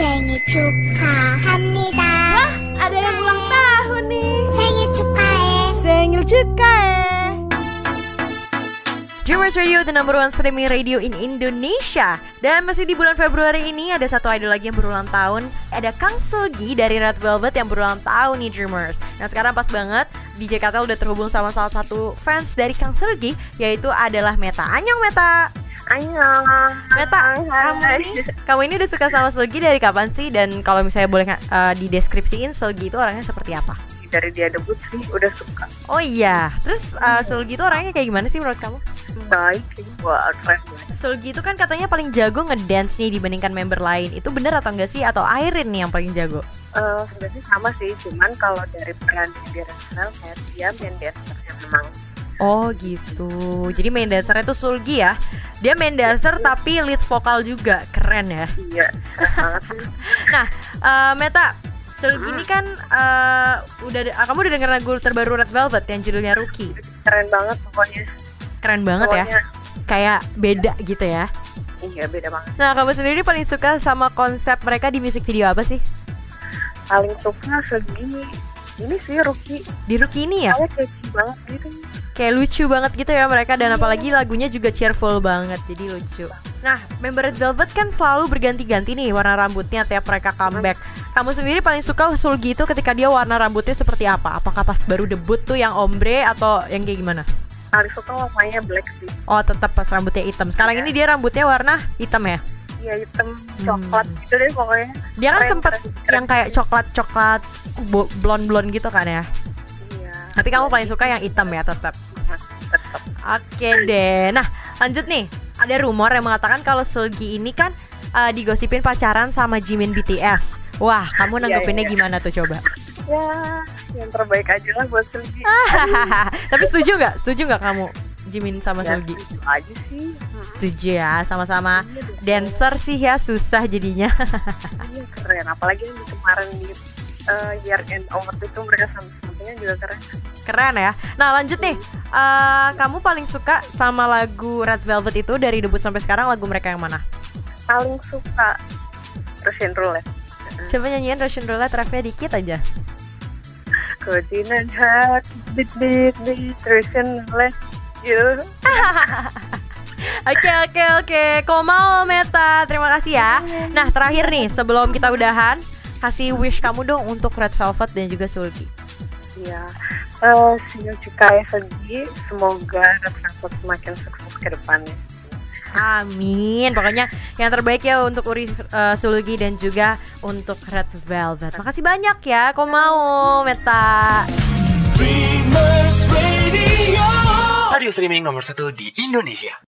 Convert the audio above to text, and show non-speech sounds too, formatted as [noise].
생일 축하합니다. Ada yang ulang tahun nih. 생일 축하해. Sengil cukai. Dreamers Radio, the number one streaming radio in Indonesia Dan masih di bulan Februari ini ada satu idol lagi yang berulang tahun Ada Kang Sogi dari Red Velvet yang berulang tahun nih Dreamers Nah sekarang pas banget DJ Katel udah terhubung sama salah satu fans dari Kang Sogi Yaitu adalah Meta Anyong Meta Annyeong. Meta, kamu ini, kamu ini udah suka sama Sogi dari kapan sih? Dan kalau misalnya boleh uh, dideskripsiin Sogi itu orangnya seperti apa? Dari dia debut sih udah suka. Oh iya, terus uh, Sulgi itu orangnya kayak gimana sih menurut kamu? Baik sih buat keren banget. Sulgi itu kan katanya paling jago ngedance nih dibandingkan member lain. Itu bener atau enggak sih? Atau Airin nih yang paling jago? Eh, sebenarnya sama sih, cuman kalau dari peran di kayak dia main dancernya memang. Oh gitu. Jadi main dancernya itu Sulgi ya. Dia main dancer tapi lead vokal juga. Keren ya. Iya. [laughs] Nah, uh, Meta, Sulgi ini kan uh, udah uh, kamu udah denger lagu terbaru Red Velvet yang judulnya Rookie. Keren banget pokoknya. Keren banget ya. Pokoknya, Kayak beda gitu ya. Iya beda banget. Nah, kamu sendiri paling suka sama konsep mereka di musik video apa sih? Paling suka segi ini sih Ruki. Di Rookie ini ya? Kayak banget gitu. Kayak lucu banget gitu ya mereka dan apalagi lagunya juga cheerful banget jadi lucu. Nah, member Red Velvet kan selalu berganti-ganti nih warna rambutnya tiap mereka comeback. Kamu sendiri paling suka Sulgi itu ketika dia warna rambutnya seperti apa? Apakah pas baru debut tuh yang ombre atau yang kayak gimana? Paling suka warnanya black sih. Oh, tetap pas rambutnya hitam. Sekarang ini dia rambutnya warna hitam ya. Iya hitam coklat gitu deh pokoknya. Dia kan sempet yang kayak coklat-coklat blond-blond gitu kan ya. Tapi kamu paling suka yang hitam ya tetap. Tetap. Oke deh. Nah, lanjut nih. Ada rumor yang mengatakan kalau Sulgi ini kan uh, digosipin pacaran sama Jimin BTS. Wah, kamu Iya, nanggepinnya iya, iya. gimana tuh coba? Ya, yang terbaik aja lah buat Sulgi. [laughs] Tapi setuju nggak? Setuju nggak kamu Jimin sama Ya, Sulgi? setuju aja sih. Setuju ya, sama-sama Iya dancer sih ya susah jadinya. [laughs] Iya keren, apalagi yang kemarin di uh, Year End Award itu mereka sama-samanya juga keren. Keren ya. Nah, lanjut nih. Uh, kamu paling suka sama lagu Red Velvet itu dari debut sampai sekarang lagu mereka yang mana? Paling suka Russian Roulette. Coba nyanyiin Russian Roulette refnya dikit aja. Couldn't hurt, beat beat beat Russian Roulette. You. [laughs] Oke oke oke, kau mau Meta, terima kasih ya. Nah terakhir nih sebelum kita udahan, kasih wish kamu dong untuk Red Velvet dan juga Sulgi. Iya. Eh, Sinyo Cukai Segi, semoga Red Velvet semakin sukses ke depannya. Amin. Pokoknya yang terbaik ya untuk Uri eh, Sulgi dan juga untuk Red Velvet. Makasih banyak ya, kau mau Meta. Radio streaming nomor satu di Indonesia